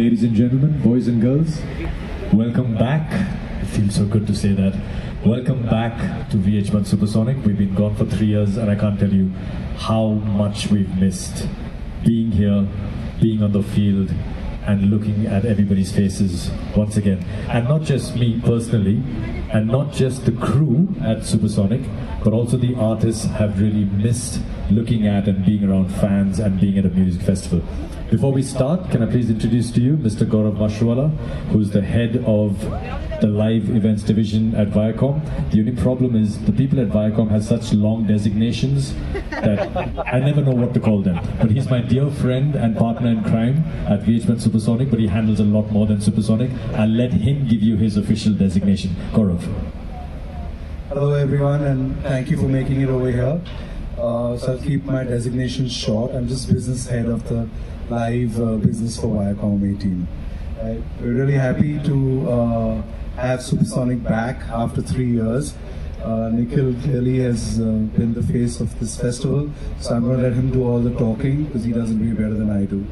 Ladies and gentlemen, boys and girls, welcome back. It feels so good to say that. Welcome back to VH1 Supersonic. We've been gone for three years, and I can't tell you how much we've missed being here, being on the field, and looking at everybody's faces once again. And not just me personally, and not just the crew at Supersonic, but also the artists have really missed looking at and being around fans and being at a music festival. Before we start, can I please introduce to you Mr. Gaurav Mashruwala, who's the head of the live events division at Viacom. The only problem is the people at Viacom have such long designations that I never know what to call them. But he's my dear friend and partner in crime at VH1 Supersonic, but he handles a lot more than Supersonic. I'll let him give you his official designation. Gaurav. Hello everyone and thank you for making it over here. Uh, so I'll keep my designation short. I'm just business head of the live uh, business for Viacom 18. Uh, we're really happy to uh, have Supersonic back after three years. Uh, Nikhil clearly has uh, been the face of this festival, so I'm going to let him do all the talking because he does it way better than I do.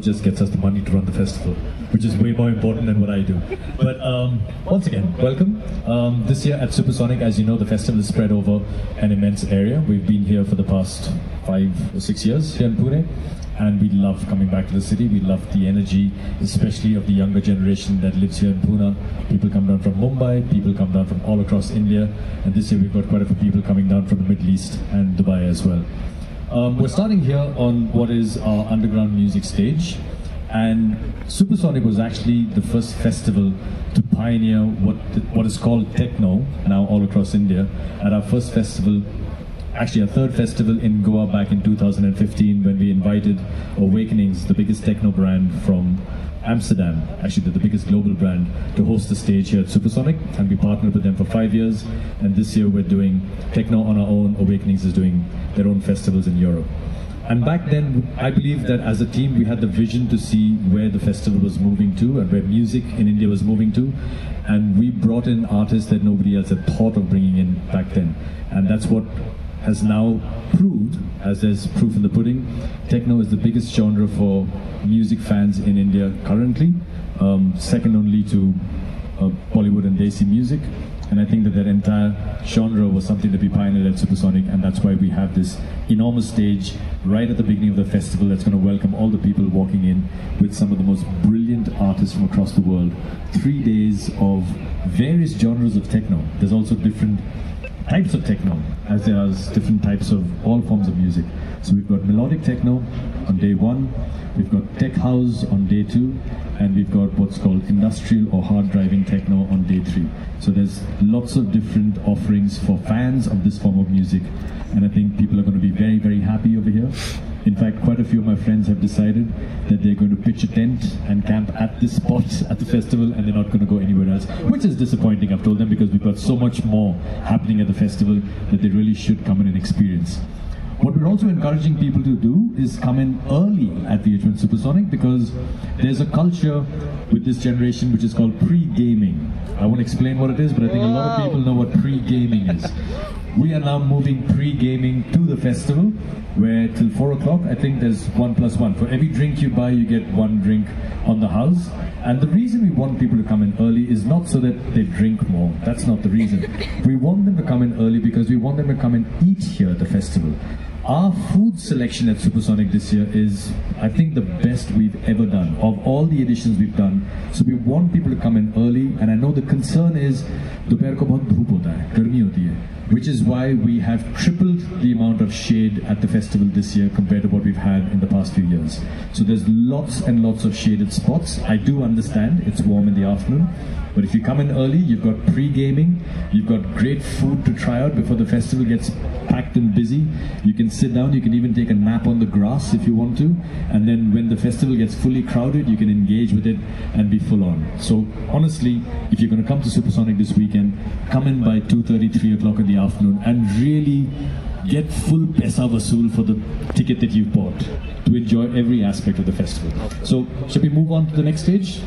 Just gets us the money to run the festival, which is way more important than what I do. But um, once again, welcome. Um, this year at Supersonic, as you know, the festival is spread over an immense area. We've been here for the past five or six years here in Pune. And we love coming back to the city. We love the energy, especially of the younger generation that lives here in Pune. People come down from Mumbai, people come down from all across India. And this year we've got quite a few people coming down from the Middle East and Dubai as well. Um, we're starting here on what is our underground music stage, and Supersonic was actually the first festival to pioneer what what is called techno now all across India. At our first festival, actually our third festival in Goa back in 2015, when we invited Awakenings, the biggest techno brand from Amsterdam, actually the biggest global brand, to host the stage here at Supersonic, and we partnered with them for five years. And this year we're doing techno on our own. Awakenings is doing their own festivals in Europe. And back then, I believe that as a team, we had the vision to see where the festival was moving to and where music in India was moving to. And we brought in artists that nobody else had thought of bringing in back then. And that's what has now proved, as there's proof in the pudding, techno is the biggest genre for music fans in India currently, um, second only to uh, Bollywood and Desi music. And I think that that entire genre was something that we pioneered at Supersonic, and that's why we have this enormous stage right at the beginning of the festival that's going to welcome all the people walking in with some of the most brilliant artists from across the world. Three days of various genres of techno. There's also different types of techno, as there are different types of all forms of music. So we've got melodic techno on day one, we've got tech house on day two, and we've got what's called industrial or hard driving techno on day three. So there's lots of different offerings for fans of this form of music, and I think people are going to be very, very happy over here. In fact, quite a few of my friends have decided that they're going to pitch a tent and camp at this spot at the festival and they're not going to go anywhere else, which is disappointing, I've told them, because we've got so much more happening at the festival that they really should come in and experience. What we're also encouraging people to do is come in early at VH1 Supersonic because there's a culture with this generation which is called pre-gaming. I won't explain what it is, but I think a lot of people know what pre-gaming is. We are now moving pre-gaming to the festival, where till four o'clock, I think there's one plus one. For every drink you buy, you get one drink on the house. And the reason we want people to come in early is not so that they drink more. That's not the reason. We want them to come in early because we want them to come and eat here at the festival Our food selection at Supersonic this year is, I think, the best we've ever done of all the editions we've done. So we want people to come in early, and I know the concern is दोपहर को बहुत धूप होता है गर्मी होती है which is why we have tripled the amount of shade at the festival this year compared to what we've had in the past few years. So there's lots and lots of shaded spots. I do understand it's warm in the afternoon, but if you come in early, you've got pre-gaming, you've got great food to try out before the festival gets packed and busy. You can sit down, you can even take a nap on the grass if you want to, and festival gets fully crowded, you can engage with it and be full on. So honestly, if you're going to come to Supersonic this weekend, come in by 2.30, 3 o'clock in the afternoon and really get full pesa vasool for the ticket that you've bought to enjoy every aspect of the festival. So, should we move on to the next stage?